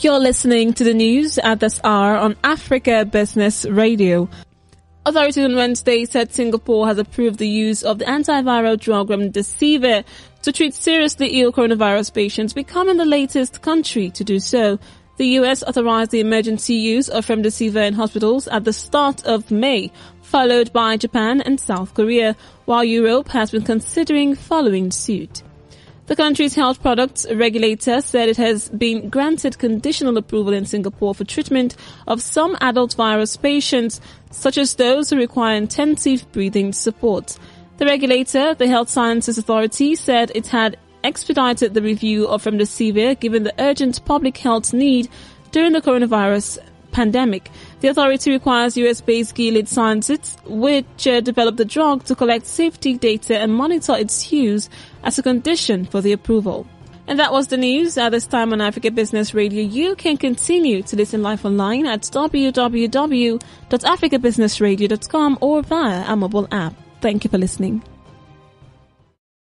You're listening to the news at this hour on Africa Business Radio. Authorities on Wednesday said Singapore has approved the use of the antiviral drug remdesivir to treat seriously ill coronavirus patients, becoming the latest country to do so. The US authorized the emergency use of remdesivir in hospitals at the start of May, followed by Japan and South Korea, while Europe has been considering following suit. The country's health products regulator said it has been granted conditional approval in Singapore for treatment of some adult virus patients, such as those who require intensive breathing support. The regulator, the Health Sciences Authority, said it had expedited the review of remdesivir given the urgent public health need during the coronavirus pandemic. The authority requires US-based Gilead Sciences, which uh, developed the drug, to collect safety data and monitor its use as a condition for the approval. And that was the news at this time on Africa Business Radio. You can continue to listen live online at www.africabusinessradio.com or via our mobile app. Thank you for listening.